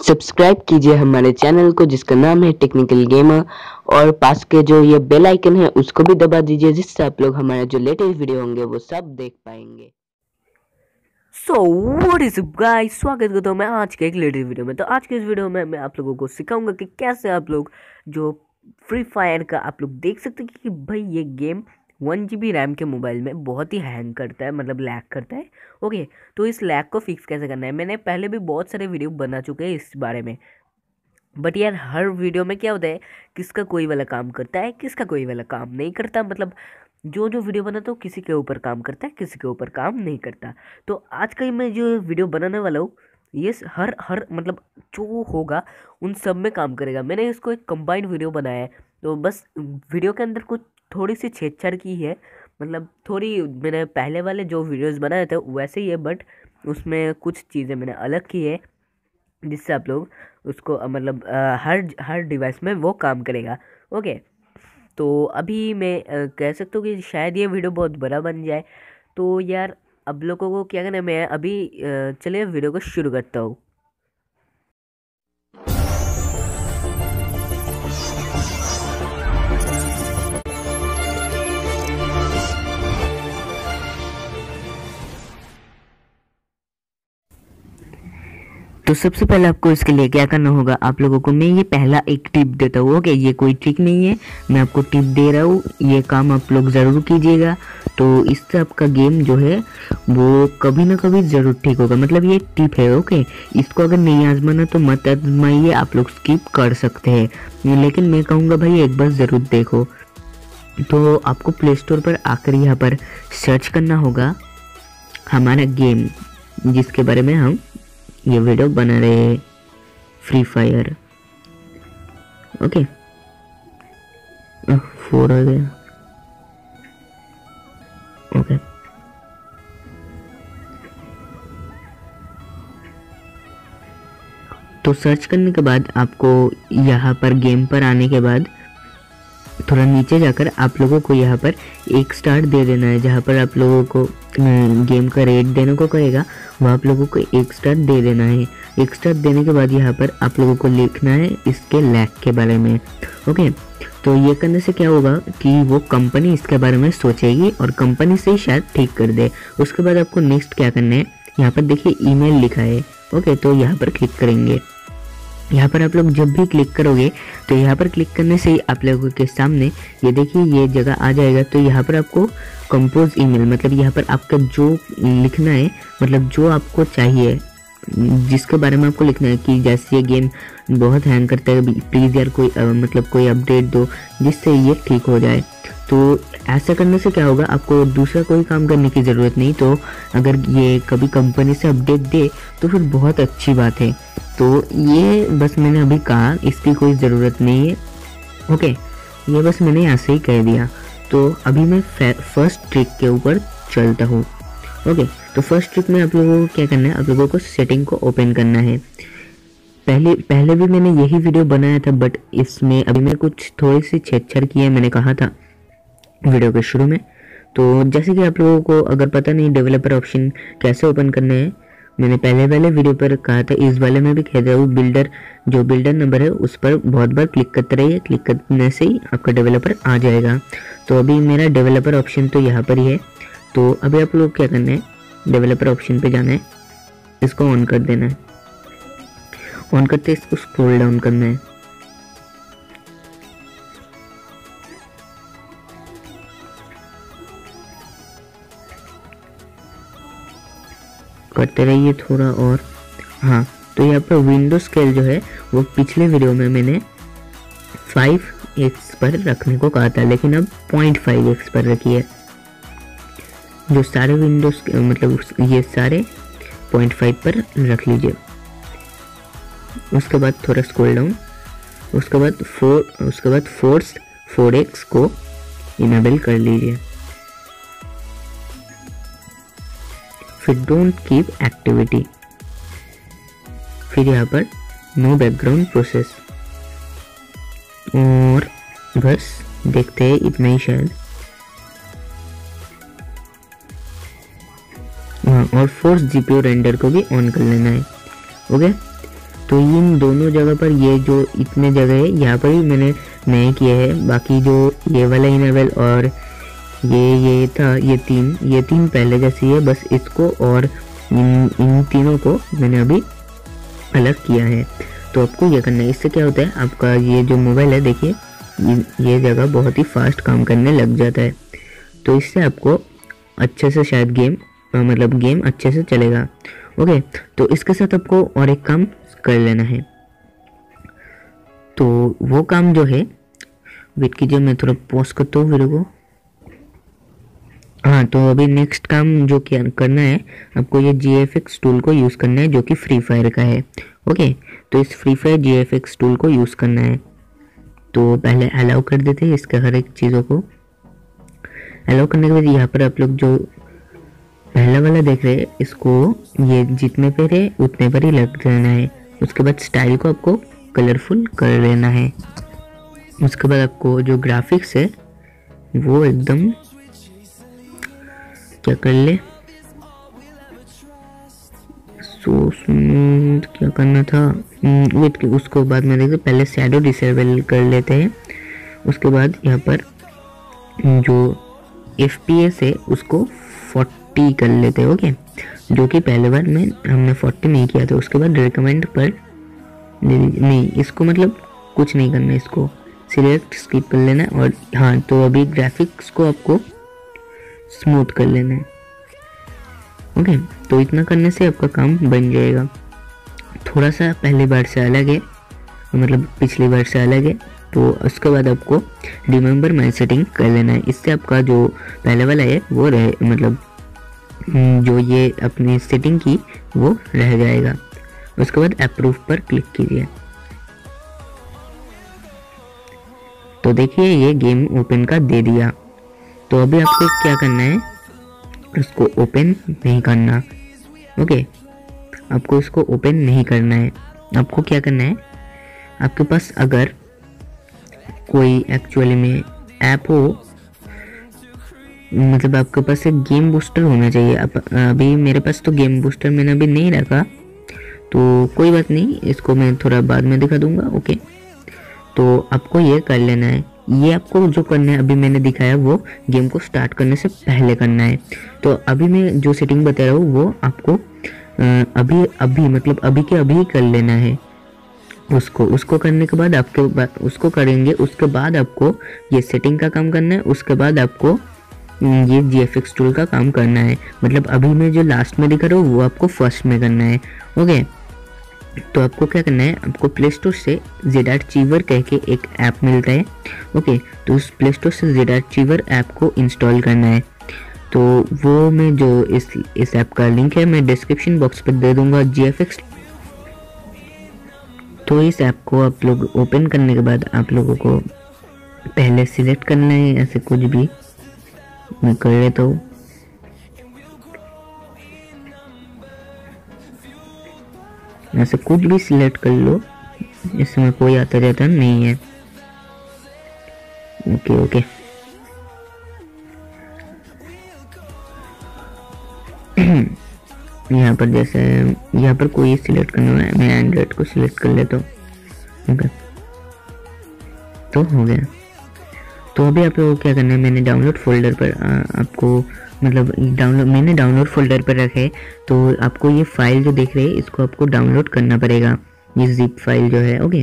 Subscribe कीजिए हमारे channel को, जिसका नाम है टेक्निकल गेमर और पास के जो ये बेल आइकन है, उसको भी दबा दीजिए, जिससे आप लोग हमारे जो लेटेस्ट वीडियो होंगे, वो सब देख पाएँगे। सो व्हाट इज़ गाइस स्वागत करता हूँ मैं आज के एक लेटेस्ट वीडियो में। तो आज के इस वीडियो में मैं आप लोगों को सिखाऊँगा कि कैसे आप लोग जो फ्री फायर का आप लोग देख सकते हैं कि भाई ये game one G B RAM के मोबाइल में बहुत ही हैंग करता है मतलब लैग करता है। ओके तो इस लैग को फिक्स कैसे करना है? मैंने पहले भी बहुत सारे वीडियो बना चुके हैं इस बारे में। बट यार, हर वीडियो में क्या होता है, किसका कोई वाला काम करता है, किसका कोई वाला काम नहीं करता। मतलब जो जो वीडियो बनाता हूँ किसी के ऊपर काम करता है, किसी के ऊपर काम नहीं करता। तो आज का मैं जो वीडियो बनाने वाला हूँ, ये हर हर मतलब जो होगा, उन सब में काम करेगा। मैंने इसको एक कंबाइंड वीडियो बनाया है। तो बस वीडियो के अंदर कुछ थोड़ी सी छेड़छाड़ की है। मतलब थोड़ी मैंने पहले वाले जो वीडियोस बनाए थे, वैसे ही है, बट उसमें कुछ चीज़ें मैंने अलग की है, जिससे आप लोग उसको मतलब हर हर डिवाइस में वो काम करेगा। ओके? तो अभी मैं कह सकता हूँ कि शायद ये वीडियो बहुत बड़ा बन जाए। तो यार, अब लोगों को क्या करना मैं अभी चलिए वीडियो को शुरू करता हूँ। तो सबसे पहले आपको इसके लिए क्या करना होगा? आप लोगों को मैं ये पहला एक टिप देता हूँ ओके ये कोई ट्रिक नहीं है। मैं आपको टिप दे रहा हूँ। ये काम आप लोग ज़रूर कीजिएगा। तो इससे आपका गेम जो है, वो कभी ना कभी ज़रूर ठीक होगा। मतलब ये टिप है ओके इसको अगर नहीं आजमाना तो मत आजमाइए, आप लोग स्किप कर सकते हैं। लेकिन मैं कहूँगा भाई, एक बार ज़रूर देखो। तो आपको प्ले स्टोर पर आकर यहाँ पर सर्च करना होगा हमारा गेम जिसके बारे में हम ये वीडियो बना रहे फ्री फायर ओके फोर आ गया। ओके तो सर्च करने के बाद आपको यहाँ पर गेम पर आने के बाद थोड़ा नीचे जाकर आप लोगों को यहाँ पर एक स्टार दे देना है, जहाँ पर आप लोगों को गेम का रेट देने को कहेगा वह आप लोगों को एक स्टार दे देना है। एक स्टार देने के बाद यहाँ पर आप लोगों को लिखना है इसके लैक के बारे में ओके तो ये करने से क्या होगा कि वो कंपनी इसके बारे में सोचेगी और कंपनी से ही शायद ठीक कर दे। उसके बाद आपको नेक्स्ट क्या करना है, यहाँ पर देखिए ईमेल लिखा है ओके तो यहाँ पर क्लिक करेंगे। यहाँ पर आप लोग जब भी क्लिक करोगे तो यहाँ पर क्लिक करने से ही आप लोगों के सामने ये देखिए ये जगह आ जाएगा। तो यहाँ पर आपको कंपोज ईमेल मतलब यहाँ पर आपका जो लिखना है मतलब जो आपको चाहिए जिसके बारे में आपको लिखना है कि जैसे ये गेम बहुत हैंग करता है प्लीज़ यार कोई आ, मतलब कोई अपडेट दो जिससे ये ठीक हो जाए। तो ऐसा करने से क्या होगा आपको दूसरा कोई काम करने की ज़रूरत नहीं। तो अगर ये कभी कंपनी से अपडेट दे तो फिर बहुत अच्छी बात है। तो ये बस मैंने अभी कहा, इसकी कोई ज़रूरत नहीं है। ओके, ये बस मैंने ऐसे ही कह दिया। तो अभी मैं फ़र्स्ट ट्रिक के ऊपर चलता हूँ। ओके तो फ़र्स्ट ट्रिक में आप लोगों को क्या करना है? आप लोगों को सेटिंग को ओपन करना है। पहले पहले भी मैंने यही वीडियो बनाया था बट इसमें अभी मैं कुछ थोड़ी सी छेड़छाड़ की है, मैंने कहा था वीडियो के शुरू में। तो जैसे कि आप लोगों को अगर पता नहीं डेवलपर ऑप्शन कैसे ओपन करने हैं मैंने पहले वाले वीडियो पर कहा था, इस वाले में भी कह रहा हूँ बिल्डर जो बिल्डर नंबर है, उस पर बहुत बार क्लिक करते रहिए क्लिक करने से ही आपका डेवलपर आ जाएगा। तो अभी मेरा डेवलपर ऑप्शन तो यहाँ पर ही है। तो अभी आप लोग क्या करना है? डेवलपर ऑप्शन पर जाना है। इसको ऑन कर देना है। ऑन करते इसको स्क्रोल डाउन करना है। करते रहिए थोड़ा और। हाँ तो यहाँ पर विंडो स्केल जो है, वो पिछले वीडियो में मैंने फाइव एक्स पर रखने को कहा था, लेकिन अब पॉइंट फाइव एक्स पर रखी है। जो सारे विंडोज़ मतलब ये सारे पॉइंट फाइव पर रख लीजिए। उसके बाद थोड़ा स्कोल डाउन उसके बाद फोर उसके बाद फोर्स फोर एक्स को इनेबल कर लीजिए। फिर डोंट कीप एक्टिविटी फिर यहाँ पर नो बैकग्राउंड प्रोसेस और बस देखते हैं इतना ही शायद। हाँ और फोर्स जीपीओ रेंडर को भी ऑन कर लेना है। ओके तो इन दोनों जगह पर ये जो इतने जगह है, यहाँ पर ही मैंने नए किए हैं। बाकी जो ये वाला इनरवेल और ये ये था, ये तीन ये तीन पहले जैसी है, बस इसको और इन इन तीनों को मैंने अभी अलग किया है। तो आपको ये करना है, इससे क्या होता है, आपका ये जो मोबाइल है, देखिए, ये जगह बहुत ही फास्ट काम करने लग जाता है। तो इससे आपको अच्छे से शायद गेम मतलब गेम अच्छे से चलेगा। ओके तो इसके साथ आपको और एक काम कर लेना है। तो वो काम जो है वेट कीजिए, मैं थोड़ा पॉज करता हूँ वीडियो को हाँ तो अभी नेक्स्ट काम जो क्या करना है, आपको ये जी एफ़ एक्स टूल को यूज़ करना है जो कि फ्री फायर का है ओके तो इस Free Fire G F X tool को यूज़ करना है। तो पहले अलाउ कर देते हैं इसके हर एक चीज़ों को। अलाउ करने के बाद यहाँ पर आप लोग जो पहला वाला देख रहे हैं, इसको ये जितने पर है उतने पर ही लग जाना है। उसके बाद स्टाइल को आपको कलरफुल कर लेना है। उसके बाद आपको जो ग्राफिक्स है, वो एकदम क्या कर ले? सो स्मूथ क्या करना था? वेट के उसको बाद में देखते पहले शैडो डिसेबल कर लेते हैं। उसके बाद यहाँ पर जो एफ़ पी एस है, उसको 40 कर लेते हैं ओके जो कि पहले बार में हमने 40 नहीं किया था। उसके बाद रिकमेंड पर नहीं इसको मतलब कुछ नहीं करना, इसको सिलेक्ट स्किप कर लेना। और हाँ तो अभी ग्राफिक्स को आपको स्मूथ कर लेना है। ओके तो इतना करने से आपका काम बन जाएगा। थोड़ा सा पहली बार से अलग है मतलब पिछली बार से अलग है तो उसके बाद आपको रिमेंबर माई सेटिंग कर लेना है। इससे आपका जो पहले वाला है वो रहे मतलब हम्म, जो ये अपनी सेटिंग की वो रह जाएगा। उसके बाद अप्रूव पर क्लिक कीजिए। तो देखिए ये गेम ओपन का दे दिया। तो अभी आपको क्या करना है? इसको ओपन नहीं करना। ओके आपको इसको ओपन नहीं करना है। आपको क्या करना है? आपके पास अगर कोई एक्चुअली में ऐप हो मतलब आपके पास एक गेम बूस्टर होना चाहिए। अब, अभी मेरे पास तो गेम बूस्टर मैंने अभी नहीं रखा। तो कोई बात नहीं, इसको मैं थोड़ा बाद में दिखा दूँगा। ओके तो आपको ये कर लेना है। ये आपको जो करना है, अभी मैंने दिखाया, वो गेम को स्टार्ट करने से पहले करना है। तो अभी मैं जो सेटिंग बता रहा हूँ, वो आपको अभी अभी मतलब अभी के अभी कर लेना है। उसको उसको करने के बाद आपके बाद उसको करेंगे, उसके बाद आपको ये सेटिंग का काम करना है, उसके बाद आपको ये जी एफ़ एक्स टूल का काम करना है। मतलब अभी मैं जो लास्ट में दिखा रहा हूँ, वो आपको फ़र्स्ट में करना है ओके तो आपको क्या करना है, आपको प्ले स्टोर से जेडार चीवर कह के एक ऐप मिलता है। ओके तो उस प्ले स्टोर से जेडार चीवर ऐप को इंस्टॉल करना है। तो वो मैं जो इस इस ऐप का लिंक है, मैं डिस्क्रिप्शन बॉक्स पर दे दूँगा जीएफएक्स तो इस ऐप को आप लोग ओपन करने के बाद आप लोगों को पहले सिलेक्ट करना है, ऐसे कुछ भी मैं कर लेता हूँ। ऐसे कुछ भी सिलेक्ट कर लो। इसमें कोई आता जाता नहीं है। ओके ओके यहाँ पर जैसे, यहाँ पर कोई सिलेक्ट करना है, मैं एंड्रॉइड को सिलेक्ट कर लेता हूँ। ओके तो हो गया। तो अभी आप लोगों क्या करना है मैंने डाउनलोड फोल्डर पर आ, आपको मतलब डाउनलोड मैंने डाउनलोड फोल्डर पर रखे तो आपको ये फ़ाइल जो देख रहे हैं इसको आपको डाउनलोड करना पड़ेगा। ये जिप फ़ाइल जो है ओके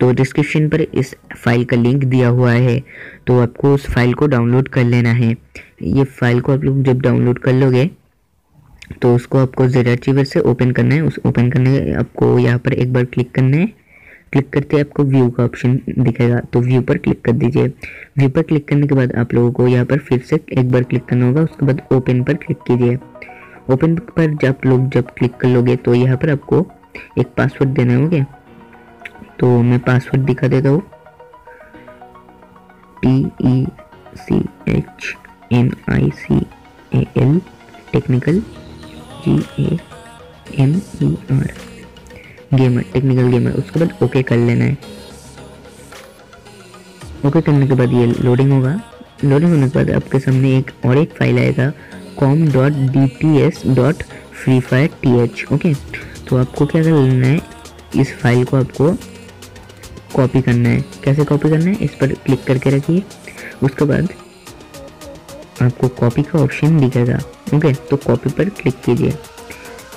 तो डिस्क्रिप्शन पर इस फ़ाइल का लिंक दिया हुआ है तो आपको उस फ़ाइल को डाउनलोड कर लेना है। ये फ़ाइल को आप लोग जब डाउनलोड कर लोगे तो उसको आपको जेड अचीवर से ओपन करना है उस ओपन करने आपको यहाँ पर एक बार क्लिक करना है। क्लिक करते हैं आपको व्यू का ऑप्शन दिखेगा तो व्यू पर क्लिक कर दीजिए। व्यू पर क्लिक करने के बाद आप लोगों को यहाँ पर फिर से एक बार क्लिक करना होगा, उसके बाद ओपन पर क्लिक कीजिए। ओपन पर जब लोग जब क्लिक कर लोगे तो यहाँ पर आपको एक पासवर्ड देना होगा तो मैं पासवर्ड दिखा देता हूँ। T E C H N I C A L technical G A M E R gamer technical gamer उसके बाद ओके कर लेना है। ओके करने के बाद ये लोडिंग होगा। लोडिंग होने के बाद आपके सामने एक और एक फ़ाइल आएगा com dot D T S dot free fire T H okay तो आपको क्या कर लेना है? इस फ़ाइल को आपको कॉपी करना है। कैसे कॉपी करना है? इस पर क्लिक करके रखिए। उसके बाद आपको कॉपी का ऑप्शन दिखेगा ओके तो कॉपी पर क्लिक कीजिए।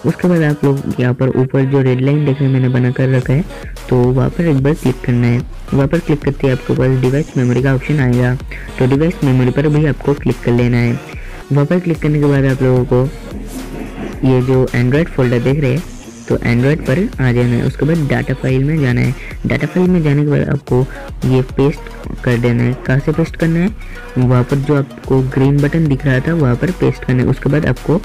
उसके बाद आप लोग यहाँ पर ऊपर जो रेड लाइन देख रहे हैं मैंने बना कर रखा है तो वहाँ पर एक बार क्लिक करना है। वहाँ पर क्लिक करते ही आपके पास डिवाइस मेमोरी का ऑप्शन आएगा। तो डिवाइस मेमोरी पर भी आपको क्लिक कर लेना है। वहाँ पर क्लिक करने के बाद आप लोगों को ये जो एंड्रॉयड फोल्डर देख रहे हैं तो एंड्रॉयड पर आ जाना है। उसके बाद डाटा फ़ाइल में जाना है। डाटा फ़ाइल में जाने के बाद आपको ये पेस्ट कर देना है। कहाँ से पेस्ट करना है? वहाँ पर जो आपको ग्रीन बटन दिख रहा था, वहाँ पर पेस्ट करना है। उसके बाद आपको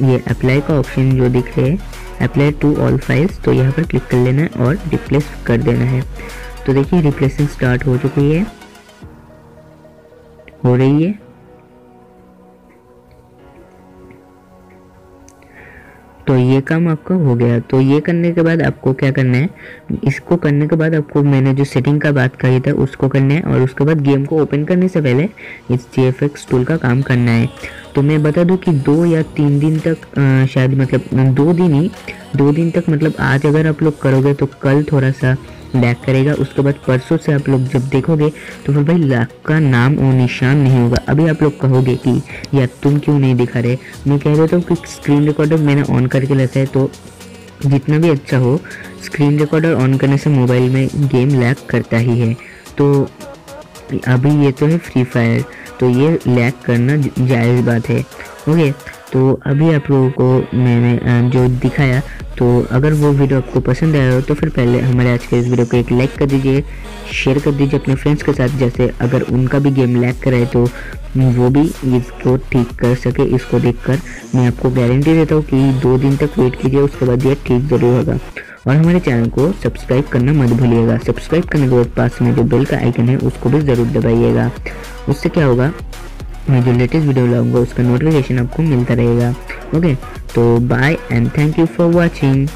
ये अप्लाई का ऑप्शन जो दिख रहे हैं अप्लाई टू ऑल फाइल्स तो यहाँ पर क्लिक कर लेना है और रिप्लेस कर देना है। तो देखिए रिप्लेसिंग स्टार्ट हो चुकी है। हो रही है। तो ये काम आपका हो गया। तो ये करने के बाद आपको क्या करना है? इसको करने के बाद आपको मैंने जो सेटिंग का बात कही था उसको करना है और उसके बाद गेम को ओपन करने से पहले इस जी एफ़ एक्स टूल का काम करना है। तो मैं बता दूँ कि दो या तीन दिन तक आ, शायद मतलब दो दिन ही दो दिन तक मतलब आज अगर आप लोग करोगे तो कल थोड़ा सा लैक करेगा। उसके बाद परसों से आप लोग जब देखोगे तो फिर भाई लैक का नाम और निशान नहीं होगा। अभी आप लोग कहोगे कि, यार, तुम क्यों नहीं दिखा रहे? मैं कह देता हूँ कि स्क्रीन रिकॉर्डर मैंने ऑन करके रखा है तो जितना भी अच्छा हो स्क्रीन रिकॉर्डर ऑन करने से मोबाइल में गेम लैक करता ही है। तो अभी ये तो है फ्री फायर तो ये लैक करना जायज़ बात है। ओके तो अभी आप लोगों को मैंने जो दिखाया तो अगर वो वीडियो आपको पसंद आया हो तो फिर पहले हमारे आज के इस वीडियो को एक लाइक कर दीजिए शेयर कर दीजिए अपने फ्रेंड्स के साथ, जैसे अगर उनका भी गेम लैक कराए तो वो भी इसको ठीक कर सके, इसको देखकर। मैं आपको गारंटी देता हूँ कि दो दिन तक वेट कीजिए, उसके बाद ये ठीक ज़रूर होगा। और हमारे चैनल को सब्सक्राइब करना मत भूलिएगा। सब्सक्राइब करने के बाद पास में जो बेल का आइकन है, उसको भी ज़रूर दबाइएगा। उससे क्या होगा मैं जो लेटेस्ट वीडियो लाऊँगा उसका नोटिफिकेशन आपको मिलता रहेगा। ओके तो bye and thank you for watching